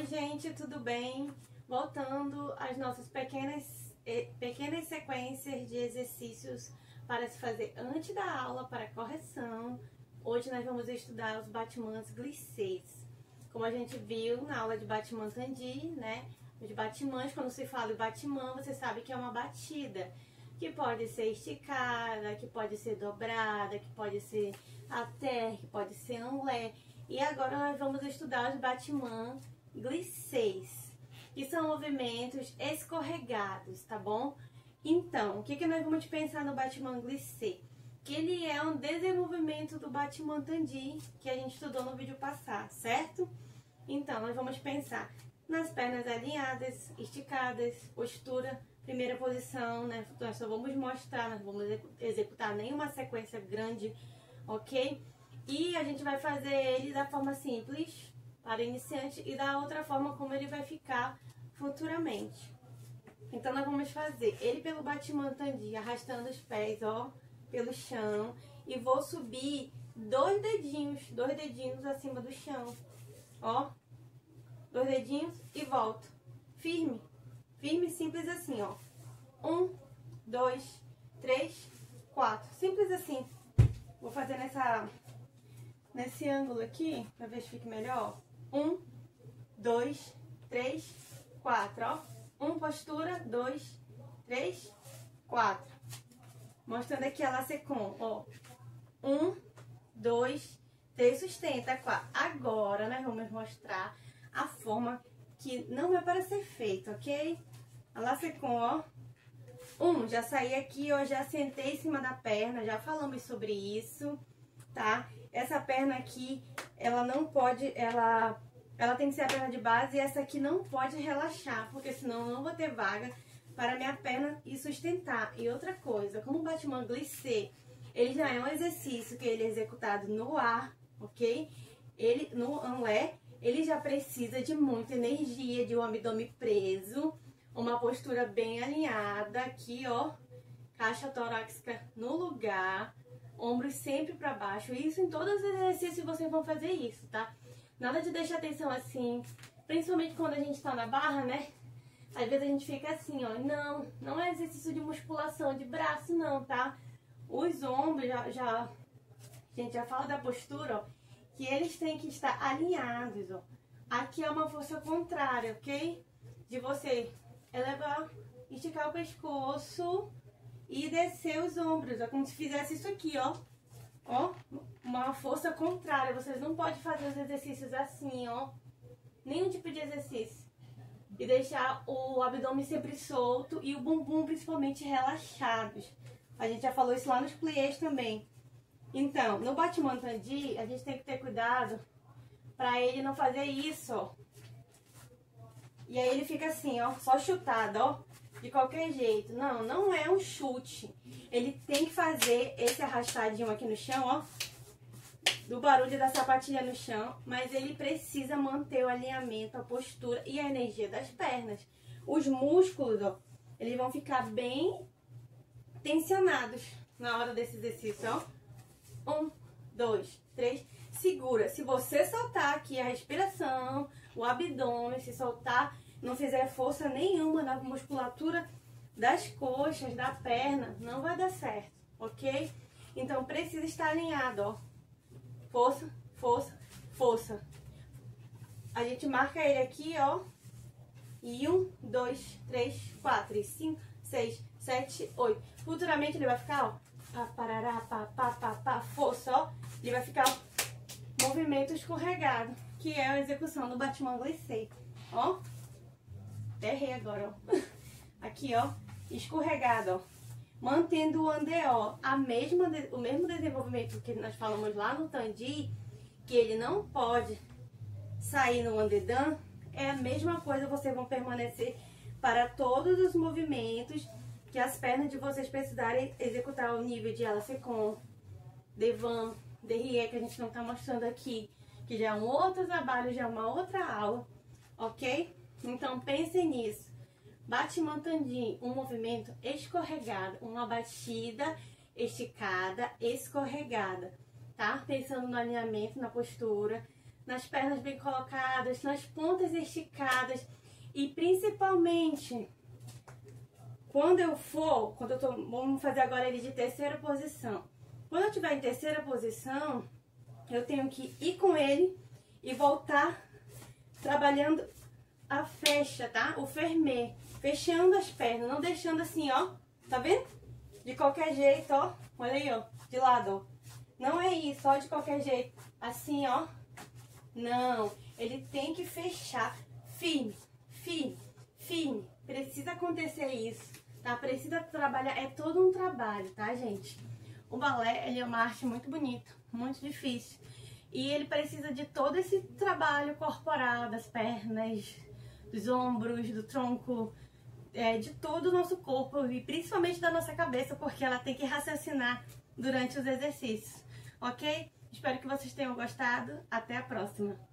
Oi, gente, tudo bem? Voltando às nossas pequenas, pequenas sequências de exercícios para se fazer antes da aula, para correção. Hoje nós vamos estudar os batimãs glissês. Como a gente viu na aula de batimã tandi, né? Os batimãs, quando se fala de batimã, você sabe que é uma batida que pode ser esticada, que pode ser dobrada, que pode ser até, que pode ser anlé. E agora nós vamos estudar os batimã glissês, que são movimentos escorregados, tá bom? Então, o que, que nós vamos pensar no batimã glissê? Que ele é um desenvolvimento do batimã tandi, que a gente estudou no vídeo passado, certo? Então, nós vamos pensar nas pernas alinhadas, esticadas, postura, primeira posição, né? Nós só vamos mostrar, nós vamos executar nenhuma sequência grande, ok? E a gente vai fazer ele da forma simples para iniciante e da outra forma como ele vai ficar futuramente. Então nós vamos fazer ele pelo batimã tandi, arrastando os pés, ó, pelo chão e vou subir dois dedinhos, dois dedinhos acima do chão, ó, dois dedinhos e volto, firme, firme, simples assim, ó, um, dois, três, quatro, simples assim. Vou fazer nessa nesse ângulo aqui, pra ver se fica melhor. Um, dois, três, quatro, ó. Um, postura, dois, três, quatro. Mostrando aqui a lacecom, ó. Um, dois, três, sustenta, quatro. Agora, nós vamos mostrar a forma que não é para ser feito, ok? A lacecom, ó. Um, já saí aqui, ó, já sentei em cima da perna, já falamos sobre isso, tá? Essa perna aqui, ela não pode, ela, ela tem que ser a perna de base e essa aqui não pode relaxar, porque senão eu não vou ter vaga para minha perna e sustentar. E outra coisa, como o Batman glissê, ele já é um exercício que ele é executado no ar, ok? Ele, no anlé, ele já precisa de muita energia, de um abdômen preso, uma postura bem alinhada aqui, ó, caixa torácica no lugar, ombros sempre para baixo. Isso em todos os exercícios vocês vão fazer isso, tá? Nada de deixar atenção assim, principalmente quando a gente tá na barra, né? Às vezes a gente fica assim, ó, não, não é exercício de musculação de braço não, tá? Os ombros, já, já gente já fala da postura, ó, que eles têm que estar alinhados, ó. Aqui é uma força contrária, ok? De você elevar, esticar o pescoço e descer os ombros. É como se fizesse isso aqui, ó. Ó, uma força contrária. Vocês não podem fazer os exercícios assim, ó. Nenhum tipo de exercício. E deixar o abdômen sempre solto e o bumbum principalmente relaxados. A gente já falou isso lá nos pliés também. Então, no Batman Tandi, a gente tem que ter cuidado para ele não fazer isso, ó. E aí ele fica assim, ó, só chutado, ó de qualquer jeito. Não, não é um chute. Ele tem que fazer esse arrastadinho aqui no chão, ó. Do barulho da sapatilha no chão. Mas ele precisa manter o alinhamento, a postura e a energia das pernas. Os músculos, ó, eles vão ficar bem tensionados na hora desse exercício, ó. Um, dois, três. Segura. Se você soltar aqui a respiração, o abdômen, se soltar não fizer força nenhuma na musculatura das coxas, da perna, não vai dar certo, ok? Então precisa estar alinhado, ó. Força, força, força. A gente marca ele aqui, ó. E um, dois, três, quatro, e cinco, seis, sete, oito. Futuramente ele vai ficar, ó. Pá, parará, pá, pá, pá, pá, força, ó. Ele vai ficar, ó, movimento escorregado, que é a execução do Batman glissê, ó. Até errei agora, ó. Aqui, ó, escorregado, ó. Mantendo o andeó, a mesma, o mesmo desenvolvimento que nós falamos lá no Tandi, que ele não pode sair no andedan, é a mesma coisa, vocês vão permanecer para todos os movimentos que as pernas de vocês precisarem executar o nível de ela com devan, derrié, que a gente não está mostrando aqui, que já é um outro trabalho, já é uma outra aula, ok? Então pensem nisso. Batman tandem, um movimento escorregado, uma batida esticada, escorregada, tá? Pensando no alinhamento, na postura, nas pernas bem colocadas, nas pontas esticadas e principalmente quando eu for, quando eu tô, vamos fazer agora ele de terceira posição. Quando eu estiver em terceira posição, eu tenho que ir com ele e voltar trabalhando a fecha, tá? O fermê, fechando as pernas, não deixando assim, ó, tá vendo? De qualquer jeito, ó, olha aí, ó, de lado, ó. Não é isso, ó, de qualquer jeito, assim, ó. Não, ele tem que fechar firme, firme, firme. Precisa acontecer isso, tá? Precisa trabalhar, é todo um trabalho, tá, gente? O balé, ele é uma arte muito bonita, muito difícil. E ele precisa de todo esse trabalho corporal, das pernas, dos ombros, do tronco, é, de todo o nosso corpo e principalmente da nossa cabeça, porque ela tem que raciocinar durante os exercícios, ok? Espero que vocês tenham gostado. Até a próxima!